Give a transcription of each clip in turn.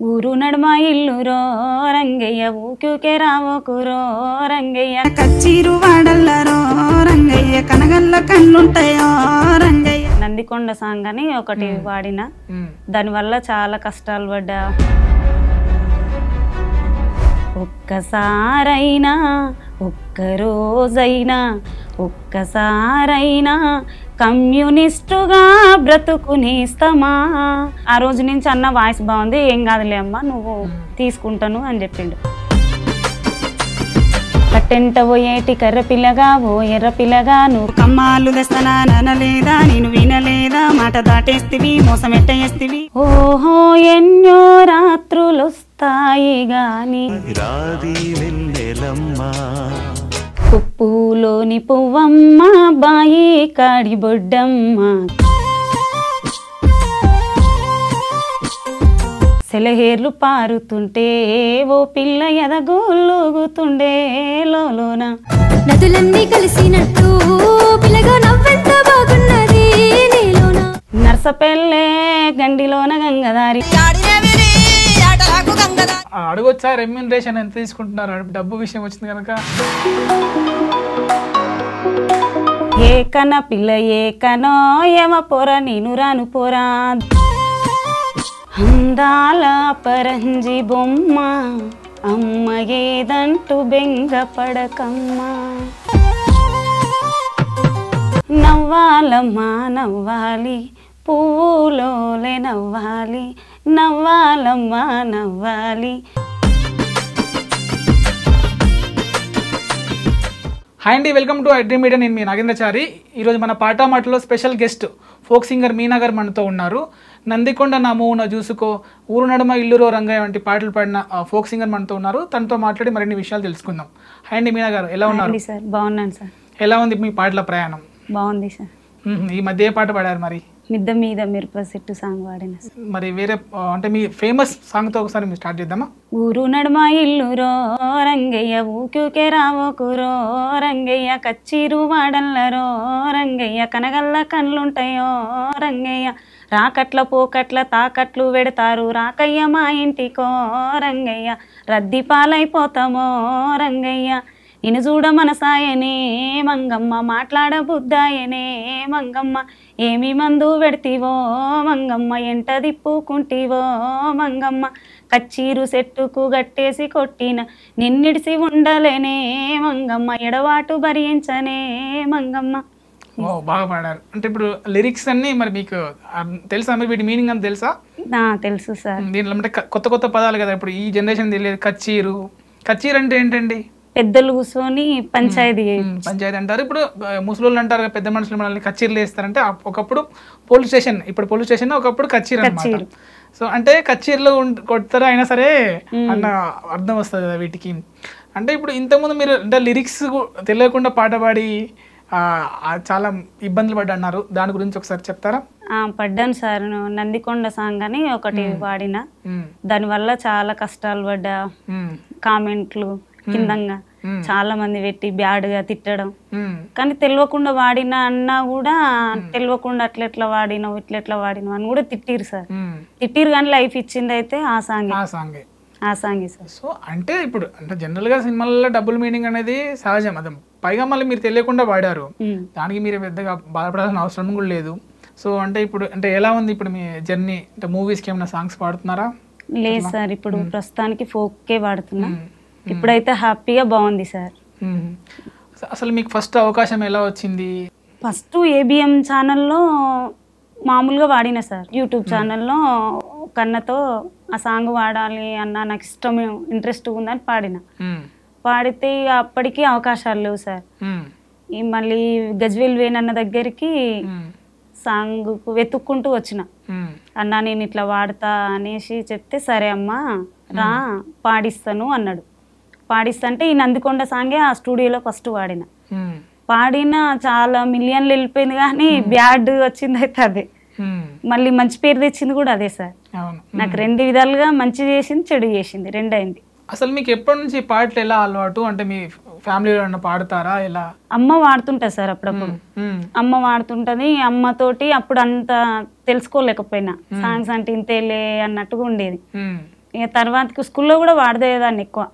ఊరు నడుమ ఇల్లురో రంగయ్య ఊకే రావోకురో రంగయ్య కచ్చీరు వాడల్లరో రంగయ్య కనగల్ల కన్నుంటాయో రంగయ్య. నందికొండ సాంగ్ అని ఒకటి వాడిన. దానివల్ల చాలా కష్టాలు పడ్డా. ఒక్కసారైనా ఒక్క రోజైనా ఒక్కసారైనా కమ్యూనిస్టుగా బ్రతుకునేస్తామా ఆ రోజు నుంచి అన్న వాయిస్ బాగుంది ఏం కాదులే అమ్మా నువ్వు తీసుకుంటాను అని చెప్పిండు. కట్టెంట పోయేటి కర్ర పిల్లగా ఓ ఎర్ర పిల్లగా నువ్వు. కమ్మాలు తెస్తనా ననలేదా నేను వినలేదా? మాట దాటేస్తివి మోసం ఎట్టేస్తివి? ఓహో ఎన్నో రాత్రులొస్తాయి గాని. రాది కుప్పులోని పువ్వమ్మ బాయి కాడి బొడ్డమ్మ. సెలహేర్లు పారుతుంటే ఓ పిల్ల ఎదగోలుగుతుండే లోలోన. నదులన్నీ కలిసినట్టు పిల్లగా నవ్వెంత బాగున్నది నీలోన. నర్సపెల్లే గండిలోన గంగదారి అడగొచ్చా? రెమ్యూనరేషన్ ఎంత తీసుకుంటున్నారు? డబ్బు విషయం వచ్చింది కనుక. ఏ కన పిల్ల ఏ కనో ఏమ పోరా నేను రాను పోరా. అందాల పరంజి బొమ్మ అమ్మ ఏదంటూ బెంగ పడకమ్మా. నవ్వాలమ్మా నవ్వాలి పువ్వులోలే నవ్వాలి నవ్వాలమ్మా నవ్వాలి. హాయ్ అండి వెల్కమ్ టు ఐడ్రీ మీడియా. నేను మీ నాగేంద్రచారి. ఈరోజు మన పాటామాటలో special guest folk singer Meena garu మనతో ఉన్నారు. నందికొండ నా మూన చూసుకో ఊరు నడుమ ఇల్లురో రంగయ్య వంటి పాటలు పాడిన ఆ, ఫోక్ సింగర్ మనతో ఉన్నారు. తనతో మాట్లాడి మరిన్ని విషయాలు తెలుసుకుందాం. హాయ్ అండి మీనా గారు ఎలా ఉన్నారు? సార్ బాగున్నాను సార్. ఎలా ఉంది మీ పాటల ప్రయాణం? బాగుంది సార్. ఈ మధ్య ఏ పాట పాడారు మరి? మిద్ద మీద మిరప చెట్టు సాంగ్ వాడిన మరి వేరే అంటే మీ ఫేమస్ సాంగ్తో ఒకసారి మీరు స్టార్ట్ చేద్దామా? ఊరు నడుమ ఇల్లురో రంగయ్య ఊకే రావోకురో రంగయ్య కచ్చీరు వాడల్లరో రంగయ్య కనగల్ల కళ్ళుంటాయో రంగయ్య రాకట్ల పోకట్ల తాకట్లు పెడతారు రాకయ్య మా ఇంటికో రంగయ్య రద్దీ పాలైపోతామో రంగయ్య ఇను చూడ మనసాయనే మంగమ్మ మాట్లాడ బుద్ధాయనే మంగమ్మ ఏమి మందు పెడతీవో మంగమ్మ? ఎంట దిప్పుకుంటివో మంగమ్మ? కచ్చీరు చెట్టుకు గట్టేసి కొట్టిన నిన్నిడిసి ఉండలేనే మంగమ్మ? ఎడవాటు భరించనే మంగమ్మ? ఓ బాగా పాడారు. అంటే ఇప్పుడు లిరిక్స్ అన్ని మరి మీకు తెలుసా మరి? వీటి మీనింగ్ అని తెలుసా? నా తెలుసు సార్. దీంట్లో అంటే కొత్త కొత్త పదాలు కదా. ఇప్పుడు ఈ జనరేషన్ తెలియదు. కచ్చీరు. కచ్చీరు అంటే ఏంటండి? పెద్దలు కూర్చొని పంచాయతీ పంచాయతీ అంటారు. ఇప్పుడు ముసలోళ్ళు అంటారు పెద్ద మనుషులు మనల్ని కచ్చీర్లు వేస్తారంటే ఒకప్పుడు పోలీస్ స్టేషన్ ఇప్పుడు పోలీస్ స్టేషన్ ఒకప్పుడు కచ్చీర్ అనమాట సో అంటే కచ్చీర్లు కొడతారు అయినా సరే అన్న అర్థం వస్తుంది కదా వీటికి. అంటే ఇప్పుడు ఇంతకుముందు మీరు అంటే లిరిక్స్ తెలియకుండా పాట పాడి చాలా ఇబ్బందులు పడ్డ అన్నారు. దాని గురించి ఒకసారి చెప్తారా? పడ్డాను సార్. నందికొండ సాంగ్ అని ఒకటి ఉమ్, దానివల్ల చాలా కష్టాలు పడ్డా. కామెంట్లు కిందంగా మ్మ్. చాలా మంది పెట్టి బ్యాడ్గా తిట్టడం. ఉమ్, కానీ తెలియకుండా వాడిన అన్నా కూడా తెలియకుండా అట్లెట్లా వాడినావు ఇట్లెట్లా వాడినావు అని కూడా తిట్టిరు సార్. తిట్టిరు కానీ లైఫ్ ఇచ్చింది అయితే ఆ సాంగ్. ఆ సాంగే. ఆ సాంగే సార్. సో అంటే ఇప్పుడు అంటే జనరల్గా సినిమాలలో డబుల్ మీనింగ్ అనేది సహజం. అది పైగా మళ్ళీ మీరు తెలియకుండా వాడారు. దానికి మీరు పెద్దగా బాధపడాల్సిన అవసరం కూడా లేదు. సో అంటే ఇప్పుడు అంటే ఎలా ఉంది ఇప్పుడు మీ జర్నీ? అంటే మూవీస్కి ఏమైనా సాంగ్స్ పాడుతున్నారా? లేదు సార్ ఇప్పుడు ప్రస్తుతానికి ఫోక్కే వాడుతున్నా. ఇప్పుడైతే హ్యాపీగా బాగుంది సార్. అస- అసలు మీకు ఫస్ట్ అవకాశం ఎలా వచ్చింది? ఫస్ట్ ఏబిఎం ఛానల్లో మామూలుగా వాడిన సార్. యూట్యూబ్ ఛానల్లో కన్నతో ఆ సాంగ్ వాడాలి అన్న నాకు ఇష్టం ఇంట్రెస్ట్ ఉందని పాడిన. పాడితే అప్పటికి అవకాశాలు లేవు సార్. మళ్ళీ గజ్వేల్ వేన్ అన్న దగ్గరికి. సాంగ్ వెతుక్కుంటూ వచ్చిన. అన్న నేను ఇట్లా వాడతా అనేసి చెప్తే సరే అమ్మా రా పాడిస్తాను అన్నాడు. పాడిస్తంటే ఈ నందికొండ సాంగే ఆ స్టూడియోలో ఫస్ట్ వాడిన మ్మ్. పాడిన చాలా మిలియన్లు వెళ్ళిపోయింది కానీ బ్యాడ్ వచ్చింది అయితే అదే. మళ్ళీ మంచి పేరు తెచ్చింది కూడా అదే సార్. నాకు రెండు విధాలుగా మంచి చేసింది చెడు చేసింది రెండు అయింది అసలు మీకు ఎప్పటి నుంచి పాటలు ఎలా అలవాటు? అంటే మీ ఫ్యామిలీలో పాడతారా? ఎలా? అమ్మ వాడుతుంటా సార్ అప్పుడప్పుడు. మ్మ్. అమ్మ వాడుతుంటది. అమ్మతోటి అప్పుడు అంత తెలుసుకోలేకపోయినా. సాంగ్స్ అంటే ఇంతేలే అన్నట్టుగా ఉండేది. ఇక తర్వాతకి స్కూల్లో కూడా వాడదేదాన్ని ఎక్కువ.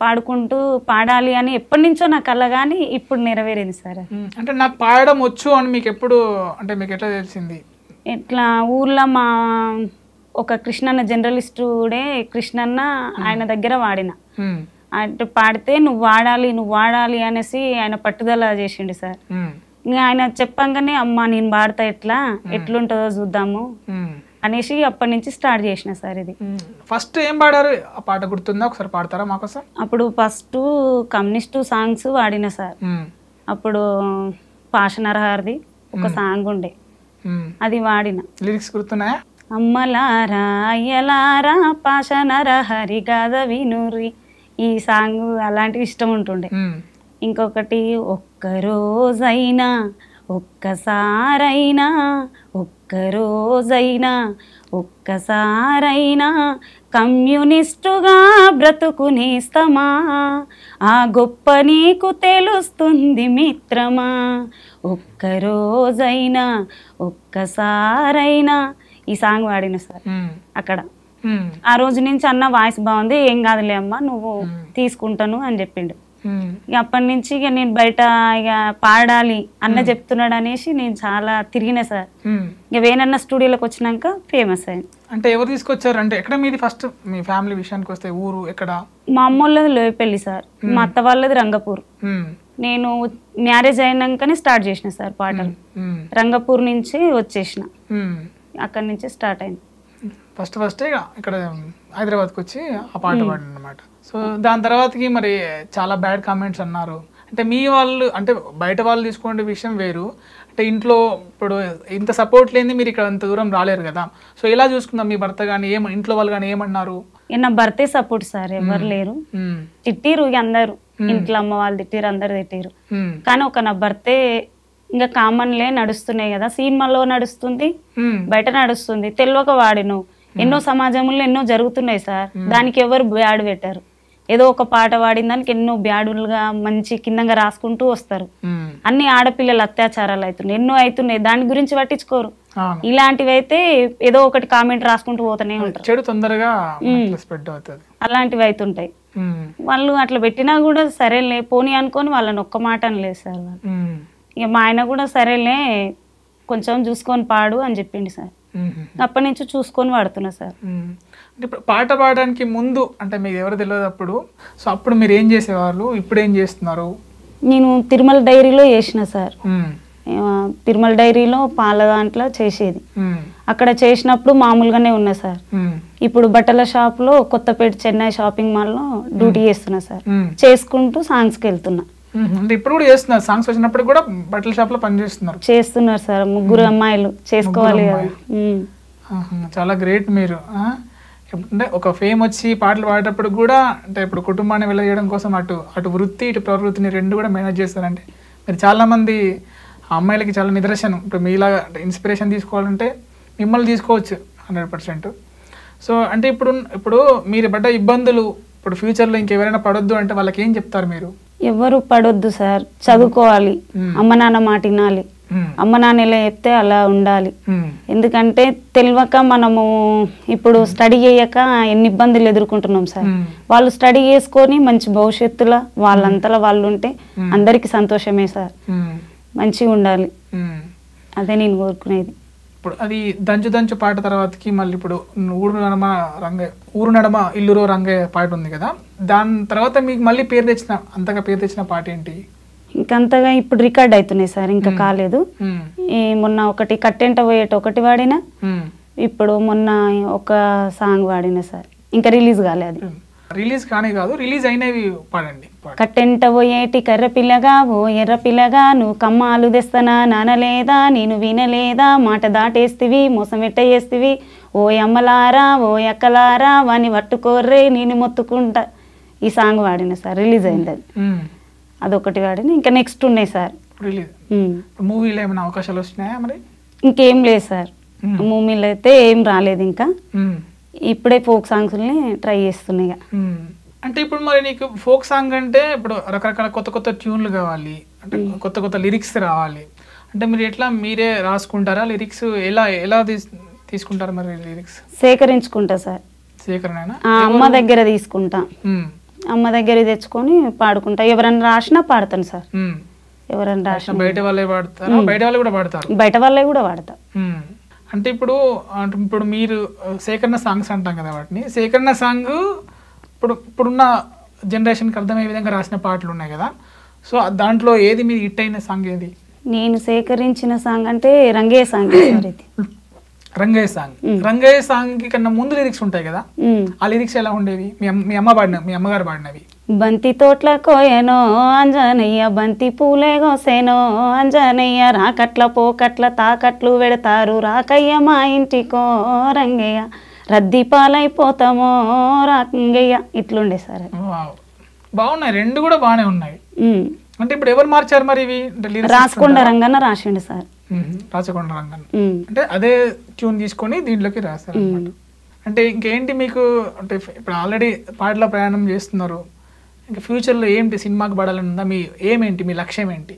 పాడుకుంటూ పాడాలి అని ఎప్పటి నుంచో నా కళ్ళ కానీ ఇప్పుడు నెరవేరింది సార్. అంటే నాకు పాడడం వచ్చు అని మీకు ఎప్పుడు అంటే మీకు ఎట్లా తెలిసింది ఇట్లా ఊర్లో మా ఒక కృష్ణన్న జర్నలిస్టుడే కృష్ణన్న ఆయన దగ్గర వాడిన. అంటే పాడితే నువ్వు వాడాలి నువ్వు వాడాలి అనేసి ఆయన పట్టుదల చేసిండు సార్. ఇంకా ఆయన చెప్పంగానే అమ్మ నేను పాడతా ఎట్లా ఎట్లుంటుందో చూద్దాము. అనేసి అప్పటి నుంచి స్టార్ట్ చేసిన సార్ ఇది. ఫస్ట్ ఏం పాడారు? ఆ పాట గుర్తుందా? ఒకసారి పాడతారా మాకోసం? అప్పుడు ఫస్ట్ కమ్యూనిస్టు సాంగ్స్ వాడిన సార్. అప్పుడు పాషనరహారిది ఒక సాంగ్ ఉండే. అది వాడిన. లిరిక్స్ గుర్తున్నాయా? అమ్మలారా అయ్యలారా పాషనర హరి గాథ వినురి ఈ సాంగ్ అలాంటివి ఇష్టం ఉంటుండే. ఇంకొకటి ఒక్కరోజైనా ఒక్కసారైనా ఒక్కరోజైనా ఒక్కసారైనా కమ్యూనిస్టుగా బ్రతుకునేస్తమా? ఆ గొప్ప నీకు తెలుస్తుంది మిత్రమా? ఒక్కరోజైనా ఒక్కసారైనా ఈ సాంగ్ వాడిన సార్. అక్కడ. ఆ రోజు నుంచి అన్న వాయిస్ బాగుంది ఏం కాదులే అమ్మా నువ్వు తీసుకుంటాను అని చెప్పిండు. అప్పటి నుంచి ఇక నేను బయట ఇక పాడాలి అన్న చెప్తున్నాడు అనేసి నేను చాలా తిరిగిన సార్. ఇక వేనన్న స్టూడియోలోకి వచ్చినాక ఫేమస్ అయింది అంటే ఎవరు తీసుకొచ్చారు? అంటే ఎక్కడ మీది ఫస్ట్ మీ ఫ్యామిలీ విషయానికి వస్తే ఊరు ఎక్కడ? మా అమ్మ వాళ్ళది లోయపల్లి సార్. మా అత్త వాళ్ళది రంగపూర్. నేను మ్యారేజ్ అయినాకనే స్టార్ట్ చేసిన సార్ పాటలు. రంగపూర్ నుంచి వచ్చేసిన. అక్కడి నుంచి స్టార్ట్ అయింది. ఫస్ట్ ఫస్ట్ ఇక ఇక్కడ హైదరాబాద్కి వచ్చి ఆ పాట పాడిన అనమాట సో దాని తర్వాతకి మరి చాలా బ్యాడ్ కామెంట్స్ అన్నారు. అంటే మీ వాళ్ళు అంటే బయట వాళ్ళు తీసుకునే విషయం వేరు. అంటే ఇంట్లో ఇప్పుడు ఇంత సపోర్ట్ లేని మీరు ఇక్కడ అంత దూరం రాలేరు కదా. సో ఎలా చూసుకుందాం మీ భర్త కానీ ఏం ఇంట్లో వాళ్ళు కానీ ఏమన్నారు నా భర్తే సపోర్ట్ సార్ ఎవరు లేరు. తిట్టిరు అందరు. ఇంట్లో అమ్మ వాళ్ళు తిట్టిరు అందరు తిట్టిరు. కానీ ఒక నా భర్తే ఇంకా కామన్లే నడుస్తున్నాయి కదా. సినిమాలో నడుస్తుంది. బయట నడుస్తుంది. తెలియక వాడిను. ఎన్నో సమాజంలో ఎన్నో జరుగుతున్నాయి సార్. దానికి ఎవరు బ్యాడ్ పెట్టారు. ఏదో ఒక పాట వాడిన దానికి ఎన్నో బ్యాడులుగా మంచి కిందంగా రాసుకుంటూ వస్తారు. అన్ని ఆడపిల్లల అత్యాచారాలు అవుతున్నాయి. ఎన్నో అవుతున్నాయి. దాని గురించి పట్టించుకోరు. ఇలాంటివి అయితే ఏదో ఒకటి కామెంట్ రాసుకుంటూ పోతూనే ఉంటారు. చెడు తొందరగా అలాంటివి అవుతుంటాయి. వాళ్ళు అట్లా పెట్టినా కూడా సరేలే పోనీ అనుకొని వాళ్ళని ఒక్క మాట అనలేదు సార్ వాళ్ళు. ఉమ్. ఇక మా ఆయన కూడా సరేలే కొంచెం చూసుకొని పాడు అని చెప్పిండు సార్. అప్పటి నుంచి చూసుకొని వాడుతున్నా సార్. ఇప్పుడు పాట పాడడానికి ముందు అంటే మీకు ఎవరు తెలియదు అప్పుడు సో అప్పుడు మీరు ఏం చేసేవాళ్ళు? ఇప్పుడు ఏం చేస్తున్నారు? నేను తిరుమల డైరీలో చేసిన సార్. తిరుమల డైరీలో పాల దాంట్లో చేసేది. అక్కడ చేసినప్పుడు మామూలుగానే ఉన్నా సార్. ఇప్పుడు బట్టల షాప్లో కొత్తపేట చెన్నై షాపింగ్ మాల్లో డ్యూటీ చేస్తున్నా సార్. చేసుకుంటూ సాంగ్స్కి వెళ్తున్నా. మ్మ్. అంటే ఇప్పుడు కూడా చేస్తున్నారు. సాంగ్స్ వచ్చినప్పుడు కూడా బట్టల షాప్లో పనిచేస్తున్నారు చేస్తున్నారు సార్. ముగ్గురు అమ్మాయిలు. చేసుకోవాలి కదా. చాలా గ్రేట్ మీరు? అంటే ఒక ఫేమ్ వచ్చి పాటలు పాడేటప్పుడు కూడా అంటే ఇప్పుడు కుటుంబాన్ని వెళ్ళజేయడం కోసం అటు అటు వృత్తి ఇటు ప్రవృత్తిని రెండు కూడా మేనేజ్ చేస్తారంటే మీరు చాలా మంది ఆ అమ్మాయిలకి చాలా నిదర్శనం. ఇప్పుడు మీలాగా ఇన్స్పిరేషన్ తీసుకోవాలంటే మిమ్మల్ని తీసుకోవచ్చు హండ్రెడ్ పర్సెంట్ సో అంటే ఇప్పుడు ఇప్పుడు మీరు పడ్డ ఇబ్బందులు ఇప్పుడు ఫ్యూచర్లో ఇంకెవరైనా పడొద్దు అంటే వాళ్ళకి ఏం చెప్తారు మీరు? ఎవరు పడొద్దు సార్. చదువుకోవాలి. అమ్మ నాన్న మాట వినాలి. అమ్మ నాన్న ఎలా చెప్తే అలా ఉండాలి. మ్మ్. ఎందుకంటే తెలియక మనము ఇప్పుడు స్టడీ చేయక ఎన్ని ఇబ్బందులు ఎదుర్కొంటున్నాం సార్. వాళ్ళు స్టడీ చేసుకొని మంచి భవిష్యత్తులో వాళ్ళంతలో వాళ్ళు ఉంటే అందరికీ సంతోషమే సార్. మంచిగా ఉండాలి. అదే నేను కోరుకునేది. ఇప్పుడు అది దంచు దంచు పాట తర్వాతకి మళ్ళీ ఇప్పుడు ఊరు నడమ రంగ ఊరు నడమ ఇల్లురో రంగయ్య పాట ఉంది కదా. దాని తర్వాత మీకు మళ్ళీ పేరు తెచ్చిన అంతగా పేరు తెచ్చిన పాట ఏంటి? ఇంకంతగా ఇప్పుడు రికార్డ్ అవుతున్నాయి సార్ ఇంకా కాలేదు. ఈ మొన్న ఒకటి కట్టెంట పోయేట ఒకటి వాడినా. ఇప్పుడు మొన్న ఒక సాంగ్ వాడిన సార్ ఇంకా రిలీజ్ కాలేదు అది రిలీజ్ కానీ కాదు రిలీజ్ అయినవి పాడండి. కట్టెంట పోయేటి కర్ర పిల్లగా ఓ ఎర్ర పిల్లగా నువ్వు కమ్మాలు తెస్తనా నానలేదా నేను వినలేదా మాట దాటేస్తివి మోసం ఎట్ట చేస్తివి ఓ అమ్మలారా ఓ ఎక్కలారా వాని పట్టుకోర్రే నేను మొత్తుకుంటా ఈ సాంగ్ వాడిన సార్ రిలీజ్ అయింది అది. అదొకటి వాడిన. ఇంకా నెక్స్ట్ ఉన్నాయి సార్. మూవీలో ఏమైనా అవకాశాలు వచ్చినాయా మరి? ఇంకేం లేదు సార్. మూవీలో అయితే ఏం రాలేదు ఇంకా. ఇప్పుడే ఫోక్ సాంగ్స్ని ట్రై చేస్తున్నాయి. అంటే ఇప్పుడు మరి నీకు ఫోక్ సాంగ్ అంటే ఇప్పుడు రకరకాల కొత్త కొత్త ట్యూన్లు కావాలి. అంటే కొత్త కొత్త లిరిక్స్ రావాలి. అంటే మీరు ఎట్లా మీరే రాసుకుంటారా? లిరిక్స్ ఎలా ఎలా తీస్- తీసుకుంటారు మరి లిరిక్స్? సేకరించుకుంటా సార్. సేకరణైనా? ఆ అమ్మ దగ్గర తీసుకుంటా. అమ్మ దగ్గర తెచ్చుకొని పాడుకుంటా. ఎవరైనా రాసినా పాడతాను సార్. ఎవరైనా రాసిన బయట వాళ్ళే పాడతారా? బయట వాళ్ళు కూడా పాడతారు? బయట వాళ్ళే కూడా ఉమ్. అంటే ఇప్పుడు ఇప్పుడు మీరు సేకరణ సాంగ్స్ అంటాం కదా వాటిని. సేకరణ సాంగ్ ఇప్పుడు ఇప్పుడున్న జనరేషన్కి అర్థమయ్యే విధంగా రాసిన పాటలు ఉన్నాయి కదా. సో దాంట్లో ఏది మీరు హిట్ అయిన సాంగ్ ఏది? నేను సేకరించిన సాంగ్ అంటే రంగే song Rangayya song. Rangayya song కన్నా ముందు లిరిక్స్ ఉంటాయి కదా. ఆ లిరిక్స్ ఎలా ఉండేవి? మీ అమ్మ పాడిన మీ అమ్మగారు పాడినవి. బంతి తోట్ల కోయనో అంజనయ్య బంతి పూలే గోసేనో అంజనయ్య రాకట్ల పోకట్ల తాకట్లు పెడతారు. రాకయ్య మా ఇంటికో రంగయ్య రద్దీ పాలైపోతామో రాకంగయ్య ఇట్లుండే సార్. బాగున్నాయి. రెండు కూడా బాగానే ఉన్నాయి. అంటే ఇప్పుడు ఎవరు మార్చారు మరి ఇవి? రాసుకొండ రంగన్న రాసిండు సార్. రాచకొండ రంగన్. అంటే అదే ట్యూన్ తీసుకొని దీంట్లోకి రాస్తారు అనమాట అంటే ఇంకేంటి మీకు అంటే ఇప్పుడు ఆల్రెడీ పాటల ప్రయాణం చేస్తున్నారు. ఇంకా ఫ్యూచర్లో ఏంటి సినిమాకి పడాలని ఉందా? మీ ఏమేంటి? మీ లక్ష్యం ఏంటి?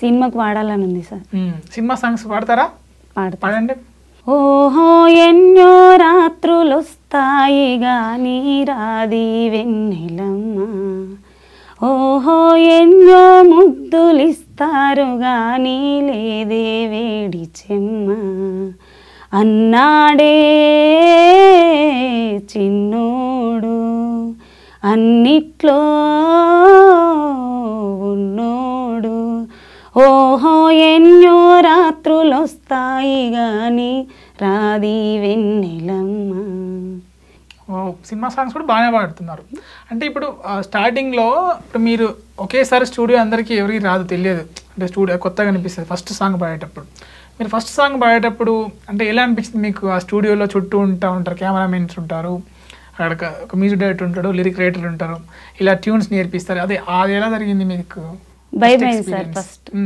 సినిమాకు వాడాలని ఉంది సార్. సినిమా సాంగ్స్ పాడతారా పాడతా పాడండి. ఓహో ఎన్నో రాత్రులొస్తాయి గాని రాది వెన్నెలమ్మ. ఓహో ఎన్నో ముద్దులిస్తారు గాని లేదే వేడి చెమ్మ. అన్నాడే చిన్నోడు అన్నిట్లో ఉన్నోడు. ఓహో ఎన్నో రాత్రులొస్తాయి గాని రాది వెన్నెలమ్మ. సినిమా సాంగ్స్ కూడా బాగానే పాడుతున్నారు. అంటే ఇప్పుడు స్టార్టింగ్లో ఇప్పుడు మీరు ఒకేసారి స్టూడియో అందరికీ ఎవరికి రాదు తెలియదు. అంటే స్టూడియో కొత్తగా అనిపిస్తుంది ఫస్ట్ సాంగ్ పాడేటప్పుడు. మీరు ఫస్ట్ సాంగ్ పాడేటప్పుడు అంటే ఎలా అనిపించింది మీకు ఆ స్టూడియోలో చుట్టూ ఉంటా ఉంటారు కెమెరామెన్స్ ఉంటారు అక్కడ ఒక- మ్యూజిక్ డైరెక్టర్ ఉంటాడు లిరిక్ రైటర్ ఉంటారు ఇలా ట్యూన్స్ నేర్పిస్తారు. అదే అది ఎలా జరిగింది మీకు? భయం సార్. ఫస్ట్.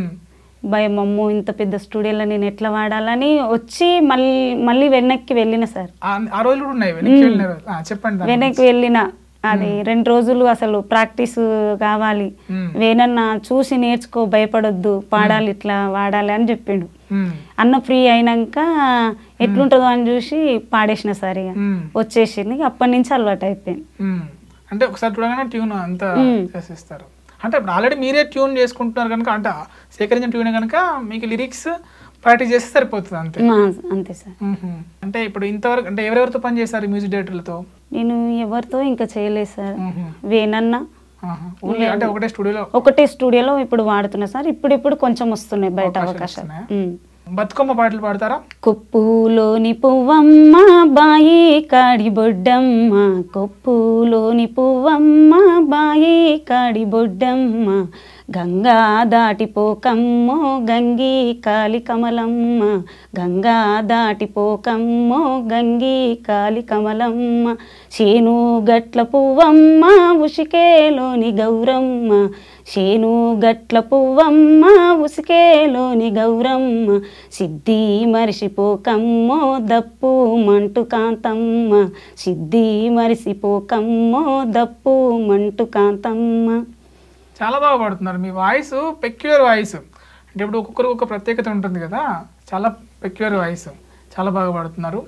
భయం అమ్మో ఇంత పెద్ద స్టూడియోలో నేను ఎట్లా వాడాలని వచ్చి మళ్ళీ మళ్ళీ వెనక్కి వెళ్ళిన సార్. ఆ- రోజులు ఉన్నాయి చెప్పండి వెనక్కి వెళ్ళిన అది రెండు రోజులు అసలు ప్రాక్టీస్ కావాలి. వేనన్నా చూసి నేర్చుకో భయపడొద్దు పాడాలి ఇట్లా వాడాలి అని చెప్పిండు. అన్న ఫ్రీ అయినాక ఎట్లుంటుందో అని చూసి పాడేసిన సార్ ఇక. వచ్చేసింది అప్పటి నుంచి అలవాటు అయిపోయింది. అంటే ఒకసారి చూడగానే ట్యూన్ అంతా. చేసేస్తారు. అంటే ఇప్పుడు ఆల్రెడీ మీరే ట్యూన్ చేసుకుంటున్నారు కనుక అంటే సేకరించిన ట్యూన్ కనుక మీకు లిరిక్స్ ప్రాక్టీస్ చేస్తే సరిపోతుంది అంతే. అంతే సార్. అంటే ఇప్పుడు ఇంతవరకు అంటే ఎవరెవరితో పని చేస్తారు మ్యూజిక్ డైరెక్టర్లతో? నేను ఎవరితో ఇంకా చేయలేదు సార్. వేనన్న అంటే ఒకటే స్టూడియోలో ఒకటే స్టూడియోలో ఇప్పుడు వాడుతున్నా సార్. ఇప్పుడు ఇప్పుడు కొంచెం వస్తున్నాయి బయట అవకాశాలు. బతుకమ్మ పాటలు పాడతారా? కొప్పులోని పువ్వమ్మ బాయి కాడి బొడ్డమ్మ. కొప్పులోని పువ్వమ్మ బాయి కాడి బొడ్డమ్మ. గంగా దాటిపోకమ్మో గంగి కాలి కమలమ్మ గంగా దాటిపోకమ్మో గంగి కాలి కమలమ్మ చేను గట్ల పువ్వమ్మ ఉషికేలోని గౌరమ్మ. శేను గట్ల పువ్వమ్మ ఉసికేలోని గౌరమ్మ. సిద్ధి మరిసిపోకమ్మో దప్పు మంటు కాంతమ్మ. సిద్ధి మరిసిపోకమ్మో దప్పు మంటు కాంతమ్మ. చాలా బాగా పాడుతున్నారు. మీ వాయిస్ పెక్యులర్ వాయిస్. అంటే ఇప్పుడు ఒక్కొక్కరికి ఒక ప్రత్యేకత ఉంటుంది కదా. చాలా పెక్యులర్ వాయిస్. చాలా బాగా పాడుతున్నారు.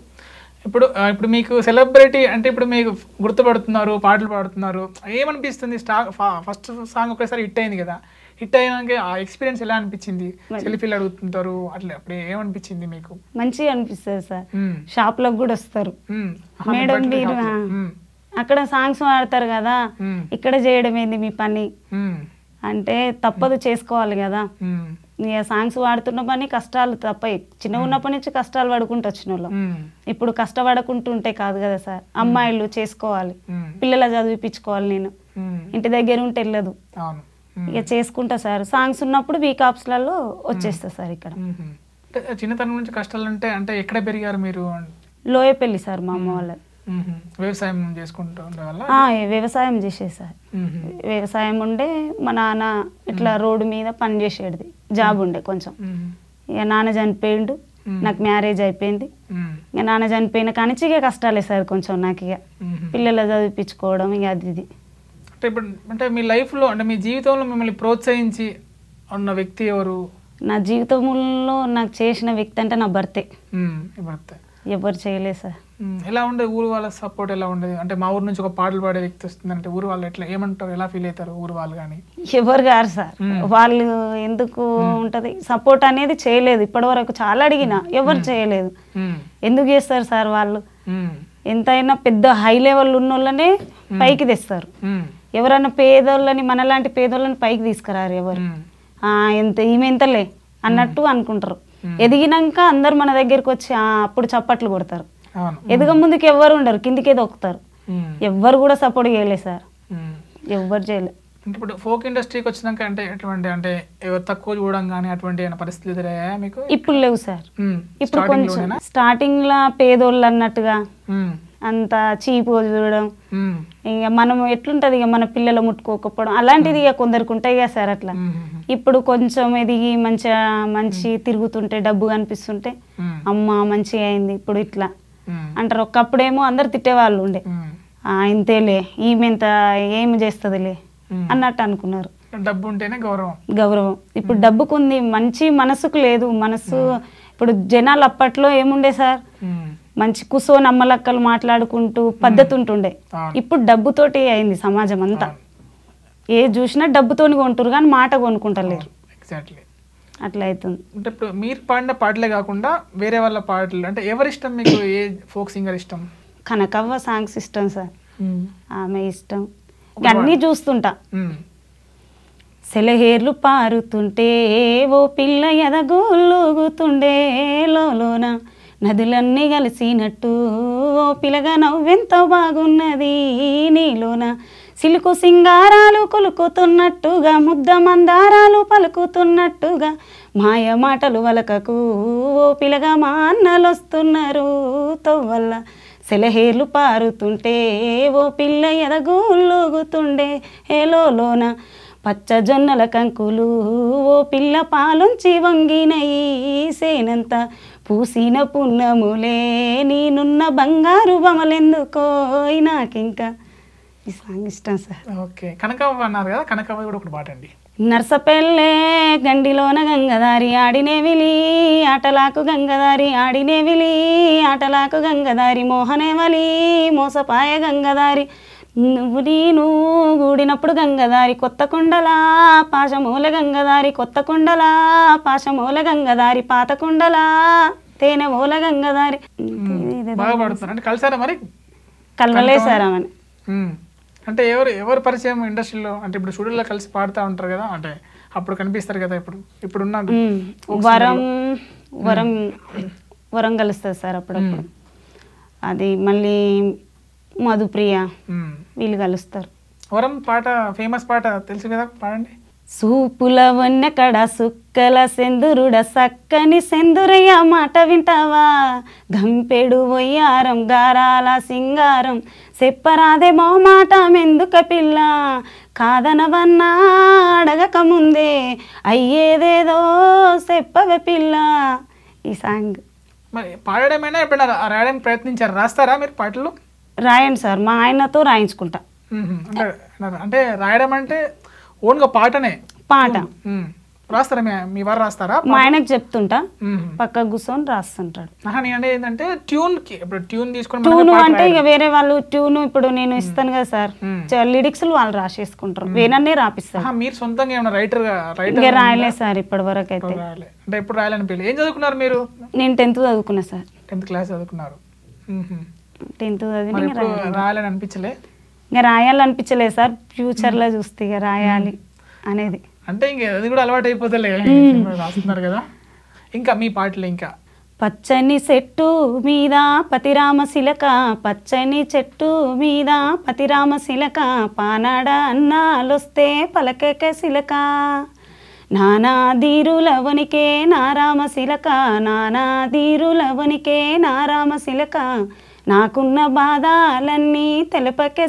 ఇప్పుడు ఇప్పుడు మీకు సెలబ్రిటీ అంటే ఇప్పుడు మీకు గుర్తుపడుతున్నారు పాటలు పాడుతున్నారు. ఏమనిపిస్తుంది? స్టా ఫస్ట్ సాంగ్ ఒకసారి హిట్ అయింది కదా. హిట్ అయినాక ఆ ఎక్స్పీరియన్స్ ఎలా అనిపించింది? సెల్ఫీలు అడుగుతుంటారు. అట్లా అప్పుడు ఏమనిపించింది మీకు? మంచిగా అనిపిస్తుంది సార్. మ్మ్. షాప్లకు కూడా వస్తారు. మేడం మీరు. అక్కడ సాంగ్స్ పాడతారు కదా. ఇక్కడ చేయడం ఏంది మీ పని. అంటే తప్పదు చేసుకోవాలి కదా. ఇక సాంగ్స్ పాడుతున్న పని కష్టాలు తప్పయి. చిన్న ఉన్నప్పటి నుంచి కష్టాలు పడుకుంటూ వచ్చిన వాళ్ళం. ఇప్పుడు కష్టపడకుంటుంటే కాదు కదా సార్. అమ్మాయిలు చేసుకోవాలి. పిల్లల చదివిపించుకోవాలి నేను. ఇంటి దగ్గర ఉంటే వెళ్ళదు. ఇక చేసుకుంటా సార్. సాంగ్స్ ఉన్నప్పుడు వీక్ ఆప్స్లలో వచ్చేస్తా సార్ ఇక్కడ. చిన్నతనం నుంచి కష్టాలు అంటే అంటే ఎక్కడ పెరిగారు మీరు? లోయపల్లి సార్ మా అమ్మ వాళ్ళది. మ్మ్. వ్యవసాయం చేసుకుంటూ వ్యవసాయం చేసేది సార్ వ్యవసాయం ఉండే మా నాన్న ఇట్లా రోడ్డు మీద పని చేసేది జాబ్ ఉండే కొంచెం. ఇక నాన్న చనిపోయిండు నాకు మ్యారేజ్ అయిపోయింది. ఇక నాన్న చనిపోయిన కానించి ఇక కష్టాలే సార్ కొంచెం నాకు ఇక. పిల్లలు చదివిపించుకోవడం ఇక అది ఇది. అంటే ఇప్పుడు అంటే మీ లైఫ్లో అంటే మీ జీవితంలో మిమ్మల్ని ప్రోత్సహించి ఉన్న వ్యక్తి ఎవరు? నా జీవితంలో నాకు చేసిన వ్యక్తి అంటే నా భర్తే. ఎవరు చేయలేదు సార్. ఎలా ఉండేది ఊరు వాళ్ళ సపోర్ట్ ఎలా ఉండేది? అంటే మా ఊరు నుంచి ఒక పాటలు పాడే వ్యక్తి వస్తుంది అంటే ఊరు వాళ్ళు ఎట్లా ఏమంటారు? ఎలా ఫీల్ అవుతారు ఊరు వాళ్ళు కానీ ఎవరు గారు సార్? వాళ్ళు ఎందుకు ఉంటది? సపోర్ట్ అనేది చేయలేదు. ఇప్పటి వరకు చాలా అడిగిన ఎవరు చేయలేదు. ఎందుకు చేస్తారు సార్ వాళ్ళు? ఎంతైనా పెద్ద హై లెవెల్ ఉన్న వాళ్ళనే పైకి తెస్తారు. ఎవరైనా పేదోళ్ళని మనలాంటి పేదోళ్ళని పైకి తీసుకురారు ఎవరు? ఆ, ఎంత ఈమె ఎంతలే అన్నట్టు అనుకుంటారు. ఎదిగినాక అందరు మన దగ్గరికి వచ్చి "ఆ, అప్పుడు చప్పట్లు కొడతారు. ఎదగ ముందుకు ఎవ్వరు ఉండరు కిందికే దొక్కుతారు. ఎవ్వరు కూడా సపోర్ట్ చేయలేదు సార్. ఎవ్వరు చేయలేదు ఇప్పుడు ఫోక్ ఇండస్ట్రీకి వచ్చినాక అంటే ఎటువంటి అంటే ఎవరు తక్కువ చూడడం కానీ అటువంటి ఏమైనా పరిస్థితులు ఎదురయ్యాయా మీకు? ఇప్పుడు లేవు సార్. ఇప్పుడు కొంచెం? స్టార్టింగ్ లా పేదోళ్ళు అన్నట్టుగా అంత చీపు చూడడం. ఇక మనం ఎట్లుంటది ఇక మన పిల్లలు ముట్టుకోకపోవడం. అలాంటిది ఇక కొందరికి ఉంటాయి కదా సార్ అట్లా. ఇప్పుడు కొంచెం ఎదిగి మంచిగా మంచి తిరుగుతుంటే డబ్బు కనిపిస్తుంటే అమ్మ మంచిగా అయింది. ఇప్పుడు ఇట్లా. అంటారు. ఒకప్పుడేమో అందరు తిట్టేవాళ్ళు ఉండే. ఉమ్, "ఆ, ఇంతేలే ఈమె ఇంత ఏమి చేస్తుందిలే. అన్నట్టు అనుకున్నారు. డబ్బు ఉంటేనే గౌరవం. గౌరవం. ఇప్పుడు డబ్బుకుంది మంచి మనసుకు లేదు. మనసు ఇప్పుడు జనాలు అప్పట్లో ఏముండే సార్? మంచి కూర్చొని అమ్మలక్కలు మాట్లాడుకుంటూ పద్ధతి ఉంటుండే. ఇప్పుడు డబ్బుతోటి అయింది సమాజం అంతా. ఏ చూసినా డబ్బుతోని కొంటారు కానీ మాట కొనుక్కుంటలేరు. ఎగ్జాక్ట్లీ అట్లా అవుతుంది అంటే ఇప్పుడు మీరు పాడిన పాటలే కాకుండా వేరే వాళ్ళ పాటలు అంటే ఎవరి ఇష్టం మీకు? ఏ ఫోక్ సింగర్ ఇష్టం? కనకవ్వ సాంగ్స్ ఇష్టం సార్. ఆమె ఇష్టం. అన్నీ చూస్తుంటా. సెలహేర్లు పారుతుంటే ఓ పిల్ల ఎదగోలుగుతుండే లోన నదులన్నీ కలిసినట్టు ఓ పిల్లగా నవ్వెంత బాగున్నది నీలోన. సిలుకు సింగారాలు కొలుకుతున్నట్టుగా ముద్ద మందారాలు పలుకుతున్నట్టుగా మాయ మాటలు వలకకు ఓ పిల్లగా మా అన్నలు వస్తున్నారు తవ్వల్ల సెలహేలు పారుతుంటే ఓ పిల్ల ఎదగోలుగుతుండే పచ్చ పచ్చజొన్నల కంకులు ఓ పిల్ల పాలుంచి వంగినయి సేనంత పూసిన పున్నములే నేనున్న బంగారు బొమలెందుకో నాకింకా ఈ సాంగ్ ఇష్టం సార్. ఓకే. కనకవ్వ అన్నారు కదా కనకవ్వ కూడా ఒకటి పాట అండి నర్సపెల్లే గండిలోన గంగదారి ఆడినేవిలి ఆటలాకు గంగదారి ఆడినేవిలి ఆటలాకు గంగదారి మోహనేవలి మోసపాయ గంగదారి నువ్వు నేను గూడినప్పుడు గంగదారి కొత్త కుండలా పాశమూల గంగదారి కొత్త కుండలా పాశమూల గంగదారి పాత కుండలా తేనె మూల గంగదారి ఇదేదో బాగా పాడుతున్నారు. అంటే ఎవరు ఎవరు పరిచయం ఇండస్ట్రీలో? అంటే ఇప్పుడు స్టూడియోలో కలిసి పాడుతూ ఉంటారు కదా అంటే అప్పుడు కనిపిస్తారు కదా ఇప్పుడు. ఇప్పుడు ఉన్న వరం వరం వరం కలుస్తుంది సార్ అప్పుడప్పుడు. అది మళ్ళీ మధుప్రియ. వీళ్ళు కలుస్తారు. వరం పాట ఫేమస్ పాట తెలుసు కదా పాడండి. సూపుల వన్నెకడ సుక్కల సెందురుడ సక్కని సెందురయ్య మాట వింటావా? గంపెడు వయ్యారం గారాల సింగారం చెప్పరాదే మాట మెందుక పిల్ల? కాదనవన్నా అడగక ముందే అయ్యేదేదో చెప్పవే పిల్ల? ఈ సాంగ్. మరి పాడడమైనా ఎప్పుడైనా రాయడానికి ప్రయత్నించారు? రాస్తారా మీరు పాటలు? రాయండి సార్ మా ఆయనతో రాయించుకుంటా. అంటే రాయడం అంటే ఓన్గా పాటనే. పాట. రాస్తారా మీ వారు రాస్తారా? మా ఆయనకు చెప్తుంటా. పక్క కూర్చొని రాస్తుంటాడు. అంటే ఏంటంటే ట్యూన్కి ఇప్పుడు ట్యూన్ తీసుకొని ట్యూన్ అంటే ఇక. వేరే వాళ్ళు ట్యూన్ ఇప్పుడు నేను ఇస్తాను కదా సార్. లిరిక్స్ వాళ్ళు రాసేసుకుంటారు. వేనన్నే రాపిస్తారు. మీరు సొంతంగా ఏమైనా రైటర్ రైటర్ రాయలే సార్ ఇప్పటి వరకు అయితే. అంటే ఎప్పుడు రాయాలనిపించలేదు ఏం చదువుకున్నారు మీరు? నేను టెన్త్ చదువుకున్నా సార్. టెన్త్ క్లాస్ చదువుకున్నారు. టెన్త్ చదివి. రాయాలని అనిపించలే? ఇంకా రాయాలనిపించలేదు సార్. ఫ్యూచర్లో చూస్తే ఇక రాయాలి అనేది. అంటే ఇంక అది కూడా అలవాటు అయిపోతలే రాస్తున్నారు కదా. ఇంకా మీ పాటలు ఇంకా? పచ్చని చెట్టు మీద పతిరామ శిలక పచ్చని చెట్టు మీద పతిరామ శిలక పానాడ అన్నాలొస్తే పలకక శిలక. నానా దీరులవనికే నారామ శిలక నానా దీరులవనికే నారామ శిలక. నాకున్న బాధాలన్నీ తెలపక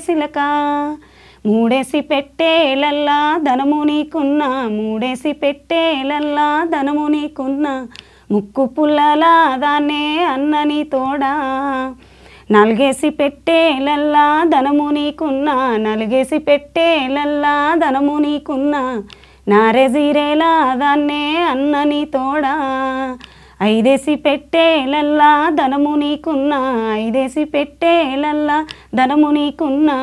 మూడేసి పెట్టేలల్లా ధనము నీకున్నా మూడేసి పెట్టేలల్లా ధనము నీకున్నా ముక్కు పుల్లలా దానే అన్నని తోడా. నలుగేసి పెట్టేలల్లా ధనము నీకున్నా నలుగేసి పెట్టేలల్లా ధనము నీకున్నా నారే జీరేలా దాన్నే అన్నని తోడా. ఐదేసి పెట్టేలల్లా ధనము నీకున్నా ఐదేసి పెట్టేలల్లా ధనము నీకున్నా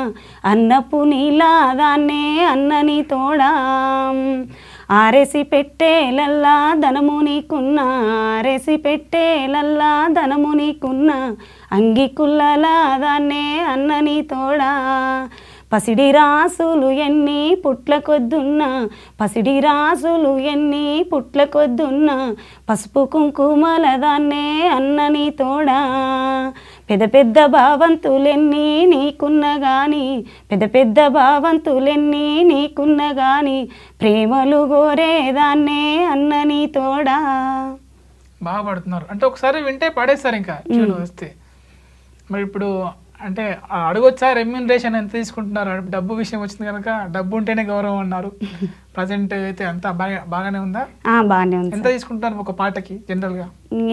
అన్నపు నీలా దాన్నే అన్నని తోడా ఆరేసి పెట్టేలల్లా ధనము నీకున్నా ఆరేసి పెట్టేలల్లా ధనము నీకున్నా అంగి కుల్లలా దాన్నే అన్నని తోడా పసిడి రాసులు ఎన్ని పుట్ల కొద్దున్నా పసిడి రాసులు ఎన్ని పుట్ల కొద్దున్నా పసుపు కుంకుమల దాన్నే అన్నని తోడా. పెద్ద పెద్ద భావంతులెన్ని నీకున్న గాని పెద్ద పెద్ద భావంతులెన్ని నీకున్న గాని ప్రేమలు గోరేదాన్నే అన్నని తోడా. బాగా పాడుతున్నారు. అంటే ఒకసారి వింటే పాడేస్తారు ఇంకా వస్తే. మరి ఇప్పుడు అంటే అడగొచ్చా రెమ్యూనరేషన్ ఎంత తీసుకుంటున్నారు? డబ్బు విషయం వచ్చింది కనుక డబ్బు ఉంటేనే గౌరవం అన్నారు. ప్రజెంట్ అయితే అంతా బాగా బాగానే ఉందా? బాగానే ఉంది ఎంత తీసుకుంటున్నారు ఒక పాటకి జనరల్గా.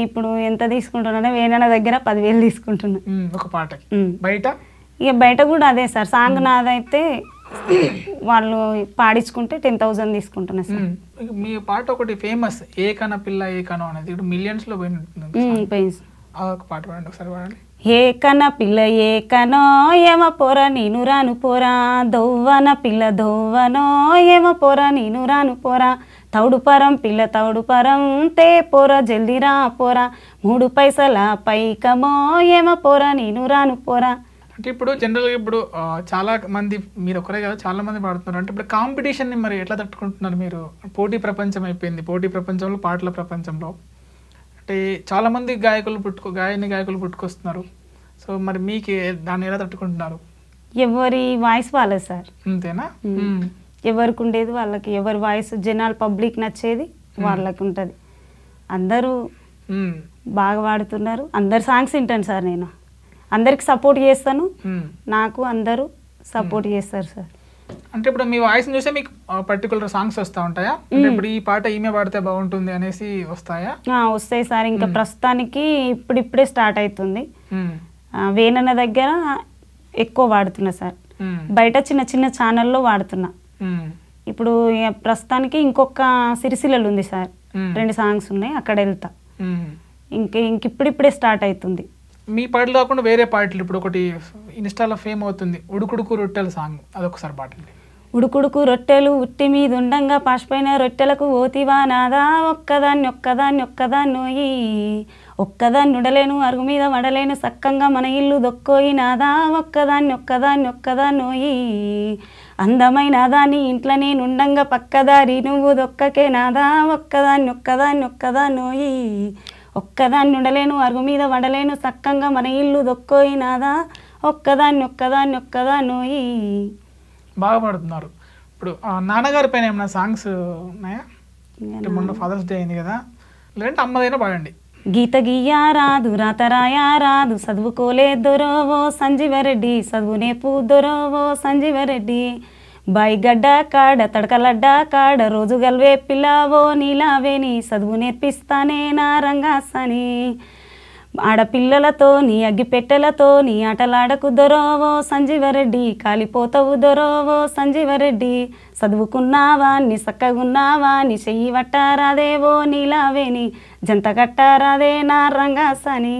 ఇప్పుడు ఎంత తీసుకుంటున్నా వేనన్న దగ్గర పదివేలు తీసుకుంటున్నా. ఒక పాటకి. బయట? ఇక బయట కూడా అదే సార్. సాంగ్ నాదైతే వాళ్ళు పాడించుకుంటే టెన్ థౌజండ్ తీసుకుంటున్నా సార్. మీ పాట ఒకటి ఫేమస్ ఏ కన పిల్ల ఏ కనో అనేది ఇప్పుడు మిలియన్స్లో పోయింది. ఆ ఒక పాట పాడండి ఒకసారి పాడండి. ఏ కన పిల్ల ఏ కనో ఏమ పొర నేను రాను పోరా. దొవ్వన పిల్ల దొవ్వనో ఏమ పొర నేను రాను పోరా. తౌడు పరం పిల్ల తౌడు పరం తే పొర జల్దిరా పోరా. మూడు పైసల పైకమో ఏమ పొర నేను రాను పోరా. అంటే ఇప్పుడు జనరల్గా ఇప్పుడు చాలా మంది మీరు ఒకరే కదా చాలా మంది పాడుతున్నారు. అంటే ఇప్పుడు కాంపిటీషన్ని మరి ఎట్లా తట్టుకుంటున్నారు మీరు? పోటీ ప్రపంచం అయిపోయింది. పోటీ ప్రపంచంలో పాటల ప్రపంచంలో. అంటే చాలా మంది గాయకులు పుట్టుకో గాయని గాయకులు పుట్టుకొస్తున్నారు. సో మరి మీకు దాన్ని ఎలా తట్టుకుంటున్నారు? ఎవరి వాయిస్ వాళ్ళే సార్. అంతేనా. ఎవరికి ఉండేది వాళ్ళకి ఎవరి వాయిస్ జనాలు పబ్లిక్ నచ్చేది వాళ్ళకి ఉంటుంది. అందరూ. బాగా పాడుతున్నారు అందరు సాంగ్స్ వింటాను సార్ నేను. అందరికి సపోర్ట్ చేస్తాను. నాకు అందరూ సపోర్ట్ చేస్తారు సార్. అంటే ఇప్పుడు మీ వాయిస్ చూస్తే మీకు పర్టికులర్ సాంగ్స్ వస్తూ ఉంటాయా? అంటే ఇప్పుడు ఈ పాట ఈమె పాడితే బాగుంటుంది అనేసి వస్తాయా? వస్తాయి సార్. ఇంకా ప్రస్తుతానికి ఇప్పుడిప్పుడే స్టార్ట్ అవుతుంది వేనన్న దగ్గర ఎక్కువ వాడుతున్నా సార్. బయట చిన్న చిన్న ఛానల్లో వాడుతున్నా. ఇప్పుడు ప్రస్తుతానికి ఇంకొక సిరిసిల్లలు ఉంది సార్. రెండు సాంగ్స్ ఉన్నాయి అక్కడ వెళ్తా. ఇంక ఇంక ఇప్పుడిప్పుడే స్టార్ట్ అవుతుంది. మీ పాటలు కాకుండా వేరే పాటలు. ఇప్పుడు ఒకటి ఇన్స్టాలో ఫేమ్ అవుతుంది ఉడుకుడుకు రొట్టెల సాంగ్. అదొకసారి పాటలు ఉడుకుడుకు రొట్టెలు ఉట్టి మీద ఉండంగా పాషపైన రొట్టెలకు ఓతివా నాదా? ఒక్కదాన్ని ఒక్కదాన్ని ఒక్కదాన్నోయి ఒక్కదాన్ని ఉండలేను అరుగు మీద వడలేను సక్కంగా మన ఇల్లు దొక్కోయి నాదా? ఒక్కదాన్ని ఒక్కదాన్ని ఒక్కదాన్నోయి అందమైన దాని ఇంట్లో నేను ఉండంగా పక్కదారి నువ్వు దొక్కకే నాదా? ఒక్కదాన్ని ఒక్కదాన్ని ఒక్కదాన్నోయి ఒక్కదాన్ని ఉండలేను అరుగు మీద వడలేను సక్కంగా మన ఇల్లు దొక్కోయి నాదా ఒక్కదాన్ని ఒక్కదాన్ని ఒక్కదాన్నోయి బాగా పాడుతున్నారు. ఇప్పుడు నాన్నగారి పైన ఏమైనా సాంగ్స్ ఉన్నాయా? మొన్న ఫాదర్స్ డే అయింది కదా. లేదంటే అమ్మదైనా పాడండి. గీత గీయారాదు రాతరాయారాదు చదువుకోలేదొరోవో సంజీవరెడ్డి చదువు నేపు దొరోవో సంజీవరెడ్డి బాయిగడ్డ కాడ తడకలడ్డ కాడ రోజు గల్వే పిల్లావో నీలావేని చదువు నేర్పిస్తానే నా రంగాసని. ఆడపిల్లలతో నీ అగ్గిపెట్టెలతో నీ ఆటలాడకు దొరోవో సంజీవరెడ్డి కాలిపోతావు దొరోవో సంజీవరెడ్డి. చదువుకున్నావా నీ సక్కగున్నావా నీ చెయ్యి వట్టారాదేవో నీలావేని జంత కట్టారాదే నా రంగాసని.